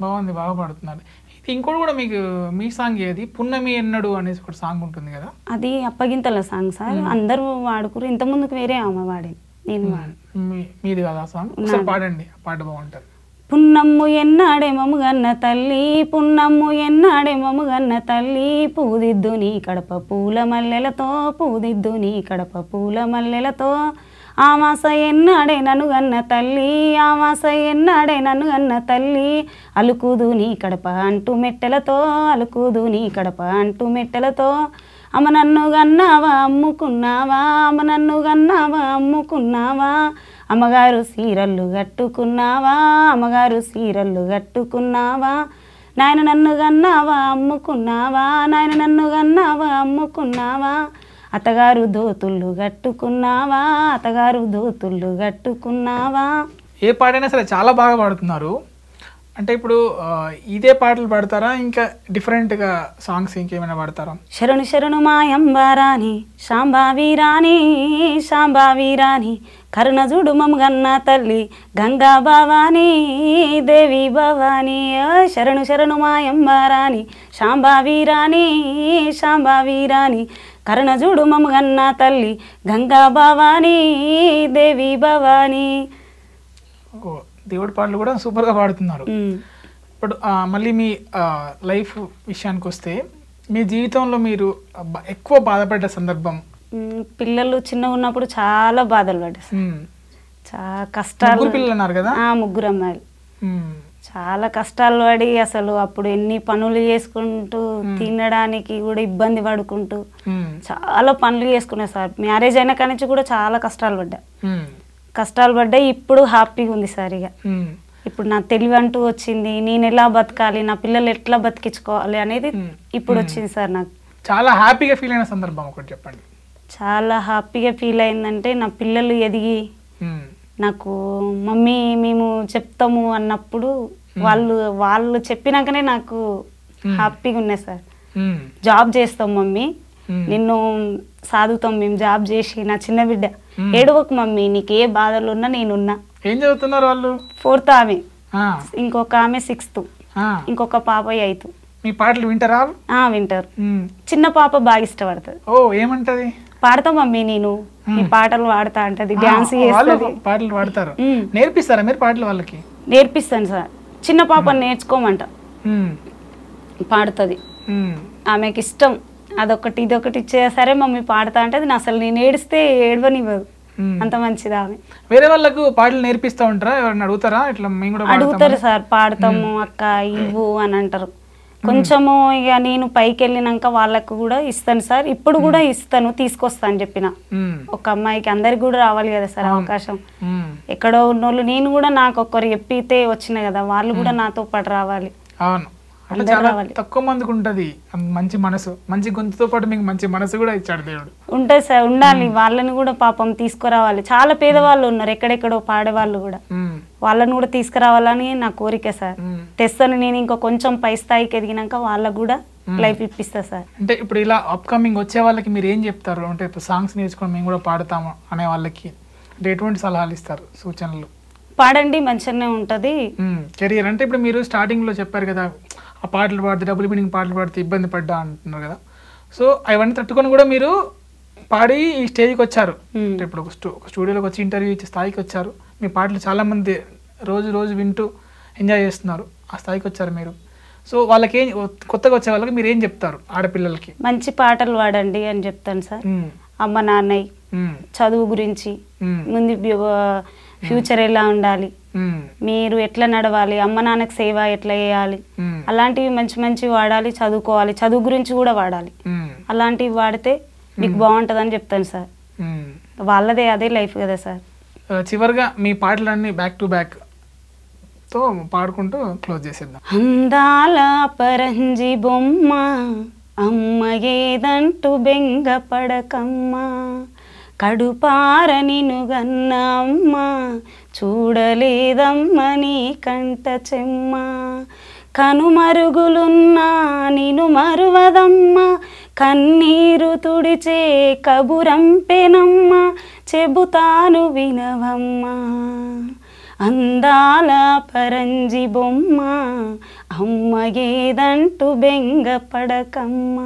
బాగుంది బాగా పాడుతున్నారు ఇంకోటి కూడా మీకు మీ సాంగ్ ఏది? పున్నమి ఎన్నడు అనేసి ఒక సాంగ్ ఉంటుంది కదా. అది అప్పగింతల సాంగ్ సార్. అందరూ వాడుకురు ఇంత ముందుకు వేరే ఆమె వాడింది. నేను వాడు మీ- మీది కదా సాంగ్? ఒకసారి పాడండి. పాట బాగుంటుంది. పున్నమ్ము ఎన్నాడే మముగన్న తల్లి. పున్నమ్ము ఎన్నాడే మముగన్న తల్లి. పూదిద్దు నీ కడప పూల మల్లెలతో పూదిద్దు నీ కడప పూల మల్లెలతో. ఆమాస ఎన్నడే నను అన్న తల్లి ఆమాస ఎన్నాడే నను అన్న తల్లి. అలుకుదు నీ కడప అంటు మెట్టెలతో అలుకుదు నీ కడప అంటూ మెట్టెలతో. అమ్మ నన్ను గన్నావా అమ్ముకున్నావా? అమ్మ నన్ను గన్నావా అమ్ముకున్నావా? అమ్మగారు సీరళ్ళు కట్టుకున్నావా? అమ్మగారు సీరళ్ళు కట్టుకున్నావా? నాయన నన్ను గన్నావా అమ్ముకున్నావా? నాయన నన్ను గన్నావా అమ్ముకున్నావా? అత్తగారు దోతుళ్ళు కట్టుకున్నావా అత్తగారు దోతుళ్ళు కట్టుకున్నావా ఏ పాటైనా సరే చాలా బాగా పాడుతున్నారు. అంటే ఇప్పుడు ఇదే పాటలు పాడతారా? ఇంకా డిఫరెంట్గా సాంగ్స్ ఇంకేమైనా పాడతారా? శరణు శరణు మాయంబారాణి శాంబావి రాణి శాంబావి రాణి కరుణ చూడు మమ్మగన్న తల్లి గంగా భవానీ దేవి భవానీ శరణు శరణు మాయమ్మ రాణి శాంబావి రాణి శాంబావి రాణి కరుణ చూడు మమ్మగన్న తల్లి గంగా భవానీ దేవి భవానీ. దేవుడి పాటలు కూడా సూపర్గా పాడుతున్నారు. ఇప్పుడు మళ్ళీ మీ లైఫ్ విషయానికి వస్తే మీ జీవితంలో మీరు ఎక్కువ బాధపడ్డ సందర్భం? పిల్లలు చిన్నగా ఉన్నప్పుడు చాలా బాధలు. ఉమ్, చాలా కష్టాలు. పిల్లలు అన్నారు కదా? ముగ్గురు అమ్మాయిలు. చాలా కష్టాలు పడి అసలు అప్పుడు ఎన్ని పనులు చేసుకుంటూ తినడానికి కూడా ఇబ్బంది పడుకుంటూ చాలా పనులు చేసుకున్నా సార్. మ్యారేజ్ అయిన కాడి నుంచి కూడా చాలా కష్టాలు పడ్డా. కష్టాలు పడ్డాయి ఇప్పుడు హ్యాపీగా ఉంది సార్ ఇక ఇప్పుడు నా తెలివి అంటూ వచ్చింది నేను ఎలా బతకాలి నా పిల్లలు ఎట్లా బతికించుకోవాలి అనేది. ఇప్పుడు వచ్చింది సార్ నాకు. చాలా హ్యాపీగా ఫీల్ అయిన సందర్భం ఒకటి చెప్పండి. చాలా హ్యాపీగా ఫీల్ అయిందంటే నా పిల్లలు ఎదిగి నాకు మమ్మీ మేము చెప్తాము అన్నప్పుడు వాళ్ళు వాళ్ళు చెప్పినాకనే నాకు. హ్యాపీగా ఉన్నాయి సార్. జాబ్ చేస్తాం మమ్మీ. మ్మ్. నిన్ను సాదుతాం మేము జాబ్ చేసి నా చిన్న బిడ్డ. ఏడవకు మమ్మీ నీకు ఏ బాధలు ఉన్నా నేనున్నా. ఏం చదువుతున్నారు వాళ్ళు? ఫోర్త్ ఆమె. ఇంకొక ఆమె సిక్స్త్. ఇంకొక పాప ఎయిత్. మీ పాటలు వింటారా? ఆ వింటారు. చిన్న పాప బాగా ఇష్టపడుతుంది. ఓ ఏమంటది? పాడతా మమ్మీ నేను. ఈ పాటలు పాడతా అంటది డాన్స్ పాటలు పాడతారు. నేర్పిస్తారా మీరు పాటలు వాళ్ళకి? నేర్పిస్తాను సార్. చిన్న పాప నేర్చుకోమంట. పాడుతుంది. ఆమెకి ఇష్టం అదొకటి ఇదొకటి ఇచ్చే సరే మమ్మీ పాడతా అంటే అది అసలు నేను ఏడిస్తే ఏడవనివ్వదు. అంత మంచిది ఆమె. వేరే వాళ్ళకు పాటలు నేర్పిస్తా ఉంటారా? ఎవరైనా అడుగుతారా? ఇట్లా మేము కూడా అడుగుతారు? సార్ పాడతాము అక్క ఇవ్వు అని అంటారు. కొంచెము ఇక నేను పైకి వెళ్ళినాక వాళ్ళకు కూడా ఇస్తాను సార్. ఇప్పుడు కూడా ఇస్తాను తీసుకొస్తాను చెప్పిన. ఉమ్, ఒక అమ్మాయికి అందరికి కూడా రావాలి కదా సార్ అవకాశం. ఎక్కడో ఉన్నోళ్ళు నేను కూడా నాకు ఒక్కరు చెప్పితే వచ్చిన కదా వాళ్ళు కూడా నాతో పాటు రావాలి. అవును. అట్లా చాలా. తక్కువ మందికి ఉంటది. మంచి మనసు. మంచి గొంతుతో పాటు మీకు మంచి మనసు కూడా ఇచ్చాడు దేవుడు. ఉంటుంది సార్ ఉండాలి. వాళ్ళని కూడా పాపం తీసుకురావాలి. చాలా పేదవాళ్ళు ఉన్నారు ఎక్కడెక్కడో పాడేవాళ్ళు కూడా. ఉమ్, వాళ్ళని కూడా తీసుకురావాలని నా కోరిక సార్. తెస్తాను నేను ఇంకా కొంచెం పై స్థాయికి ఎదిగినాక వాళ్ళకు కూడా లైఫ్ ఇప్పిస్తా సార్. అంటే ఇప్పుడు ఇలా అప్కమింగ్ వచ్చే వాళ్ళకి మీరు ఏం చెప్తారు? అంటే ఇప్పుడు సాంగ్స్ నేర్చుకొని మేము కూడా పాడతాము అనే వాళ్ళకి. అంటే ఎటువంటి సలహాలు ఇస్తారు? సూచనలు? పాడండి మంచిగానే ఉంటుంది. కెరియర్ అంటే ఇప్పుడు మీరు స్టార్టింగ్లో చెప్పారు కదా ఆ పాటలు పాడితే డబుల్ మీనింగ్ పాటలు పాడితే ఇబ్బంది పడ్డా అంటున్నారు కదా సో అవన్నీ తట్టుకొని కూడా మీరు పాడి ఈ స్టేజ్కి వచ్చారు. అంటే ఇప్పుడు ఒక స్టూ ఒక స్టూడియోలోకి వచ్చి ఇంటర్వ్యూ ఇచ్చే స్థాయికి వచ్చారు మీ పాటలు చాలామంది రోజు రోజు వింటూ ఎంజాయ్ చేస్తున్నారు ఆ స్థాయికి వచ్చారు మీరు సో వాళ్ళకి ఏం కొత్తగా వచ్చే వాళ్ళకి మీరు ఏం చెప్తారు ఆడపిల్లలకి మంచి పాటలు పాడండి అని చెప్తాను సార్ మ్మ్. అమ్మ నాన్నయ్య. చదువు గురించి. ముందు ఫ్యూచర్ ఎలా ఉండాలి. మీరు ఎట్లా నడవాలి? అమ్మ నాన్నకి సేవ ఎట్లా చేయాలి. అలాంటివి మంచి మంచి వాడాలి చదువుకోవాలి. చదువు గురించి కూడా వాడాలి. అలాంటివి వాడితే మీకు బాగుంటుందని చెప్తాను సార్. వాళ్ళదే అదే లైఫ్ కదా సార్. చివరిగా మీ పాటలన్నీ బ్యాక్ టు బ్యాక్తో పాడుకుంటూ క్లోజ్ చేసేద్దాం. అందాల పరంజి బొమ్మ అమ్మ ఏదంటూ బెంగ పడకమ్మ. కడుపార అమ్మ చూడలేదమ్మ నీ కంట చెమ్మ. కనుమరుగులున్నా నిను మరువదమ్మ. కన్నీరు తుడిచే కబురంపెనమ్మ. చెబుతాను వినవమ్మా. అందాల పరంజి బొమ్మ. అమ్మ ఏదంటూ బెంగ పడకమ్మ.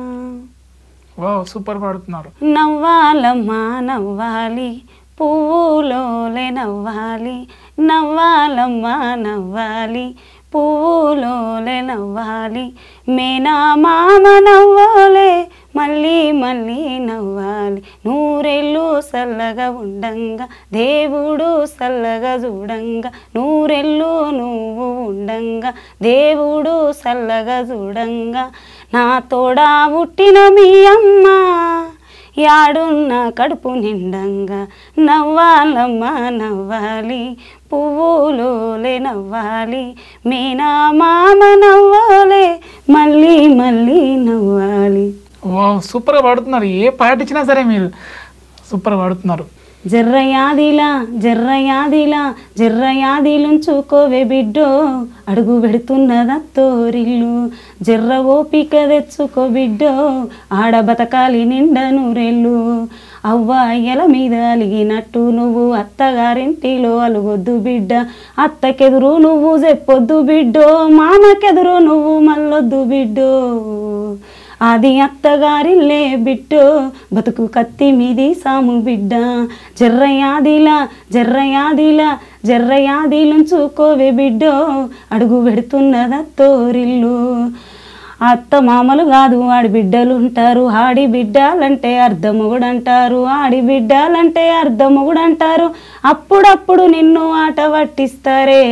వావ్ సూపర్ పాడుతున్నారు. నవ్వాలమ్మా నవ్వాలి. పువ్వులోలే నవ్వాలి నవ్వాలమ్మా నవ్వాలి. పువ్వులోలే నవ్వాలి మేనా మామ నవ్వాలే మళ్ళీ మళ్ళీ నవ్వాలి. నూరెళ్ళు సల్లగా ఉండంగా దేవుడు సల్లగా చూడంగా. నూరెళ్ళు నువ్వు ఉండంగా దేవుడు సల్లగా చూడంగా. నా తోడా పుట్టిన మీ అమ్మ యాడున్న కడుపు నిండంగా నవ్వాలమ్మా నవ్వాలి. పువ్వులోలే నవ్వాలి. మీనా మామ నవ్వాలే. మళ్ళీ మళ్ళీ నవ్వాలి. సూపర్గా పాడుతున్నారు. ఏ పాట ఇచ్చినా సరే మీరు సూపర్ పాడుతున్నారు. జర్రయాదిలా జర్రయాదిలా జర్రయాదిలుంచుకోవే బిడ్డో అడుగు పెడుతున్నదా తోరిల్లు. జర్ర ఓపిక తెచ్చుకో బిడ్డో ఆడ బతకాలి నిండా నూరెళ్ళు. అవ్వ అయ్యల మీద అలిగినట్టు నువ్వు అత్తగారింటిలో అలుగొద్దు బిడ్డ. అత్తకెదురు నువ్వు చెప్పొద్దు బిడ్డో మామకెదురు నువ్వు మల్లొద్దు బిడ్డో. అది అత్తగారిల్లే బిడ్డో బతుకు కత్తి మీది సాము బిడ్డ. జర్రయాదిలా జర్రయాదిలా జర్రయాదిలుంచుకోవే బిడ్డో. అడుగు పెడుతున్నదా తోరిల్లు. అత్త మామలు కాదు ఆడి బిడ్డలు ఉంటారు ఆడి బిడ్డలంటే అర్ధమొగుడు అంటారు ఆడి బిడ్డలంటే అర్ధమొగుడు అంటారు అప్పుడప్పుడు నిన్ను ఆట పట్టిస్తారే.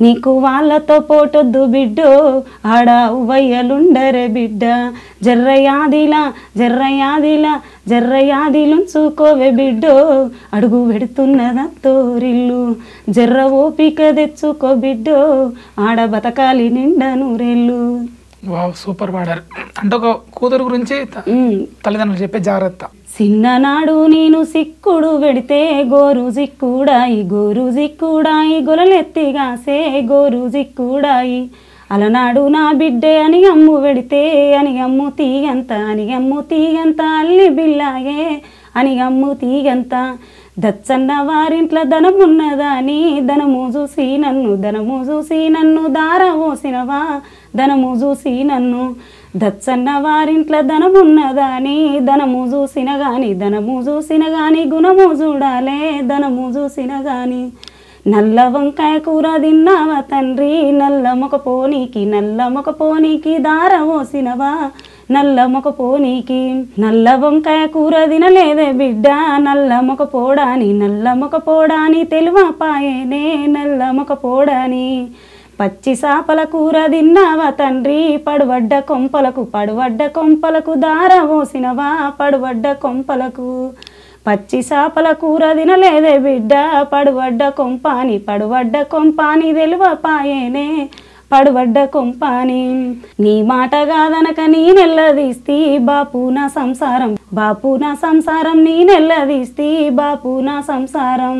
నీకు వాళ్ళతో పోటొద్దు బిడ్డో. ఆడ ఉవయ్యలుండరే బిడ్డ. జర్రయాదిలా జర్రయాదిలా జర్రయాదిలుంచుకోవే బిడ్డో. అడుగు పెడుతున్నదా తోరిల్లు. జర్ర ఓపిక తెచ్చుకో బిడ్డో. ఆడ బతకాలి నిండా నూరెళ్ళు. వావ్ సూపర్ పాడారు అంటే ఒక కూతురు గురించి. తల్లిదండ్రులు చెప్పే జాగ్రత్త. చిన్ననాడు నేను సిక్కుడు పెడితే గోరు సిక్కుడాయి గోరు సిక్కుడాయి గొలలెత్తిగాసే గోరు సిక్కుడాయి. అలనాడు నా బిడ్డే అని అమ్ము పెడితే అని అమ్ము తీగంత అని అమ్ము తీగంత అల్లి బిల్లాయే అని అమ్ము తీగంత. దచ్చన్న వారింట్ల ధనమున్నదా అని ధనము చూసి నన్ను ధనము చూసి నన్ను దార పోసినవా ధనము చూసి నన్ను దచ్చన్న వారింట్ల ధనమున్నదాని ధనము చూసిన గాని ధనము చూసిన గాని గుణము చూడాలే. ధనము చూసిన గాని నల్ల వంకాయ కూర తిన్నావా తండ్రి? నల్ల మొక పోనీకి నల్ల మొక పోనీకి దార ఓసినవా నల్ల మొక పోనీకి నల్ల వంకాయ కూర తినలేదే బిడ్డ? నల్ల మొక పోడాని నల్ల మొక పోడాని తెలివపాయేనే. నల్ల మొక పోడాని పచ్చి సాపల కూర తిన్నావా తండ్రి? పడువడ్డ కొంపలకు పడువడ్డ కొంపలకు దార పోసినవా పడువడ్డ కొంపలకు. పచ్చి సాపల కూర తినలేదే బిడ్డ? పడువడ్డ కొంపాని పడువడ్డ కొంపాని తెలివపాయేనే పడువడ్డ కొంపాని. నీ మాట కాదనక నీ నెల్లదీస్తీ బాపు నా సంసారం. బాపు నా సంసారం నీ నెల్లదీస్తీ బాపు నా సంసారం.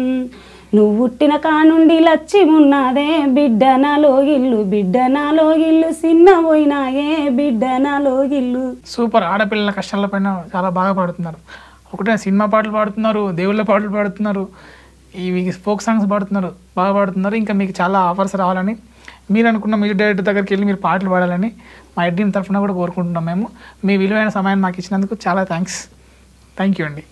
నువ్వు పుట్టిన కానుండి లచ్చి ఉన్నదే బిడ్డ నాలో ఇల్లు బిడ్డ నాలో ఇల్లు చిన్న పోయినాయే బిడ్డ నాలో ఇల్లు. సూపర్. ఆడపిల్లల కష్టాల పైన చాలా బాగా పాడుతున్నారు. ఒకటే సినిమా పాటలు పాడుతున్నారు దేవుళ్ళ పాటలు పాడుతున్నారు ఇవి ఫోక్ సాంగ్స్ పాడుతున్నారు బాగా పాడుతున్నారు. ఇంకా మీకు చాలా ఆఫర్స్ రావాలని మీరు అనుకున్న మ్యూజిక్ డైరెక్టర్ దగ్గరికి వెళ్ళి మీరు పాటలు పాడాలని మా ఎడ్డీన్ తరఫున కూడా కోరుకుంటున్నాం మేము. మీ విలువైన సమయాన్ని మాకు ఇచ్చినందుకు చాలా థ్యాంక్స్. థ్యాంక్ యూ అండి.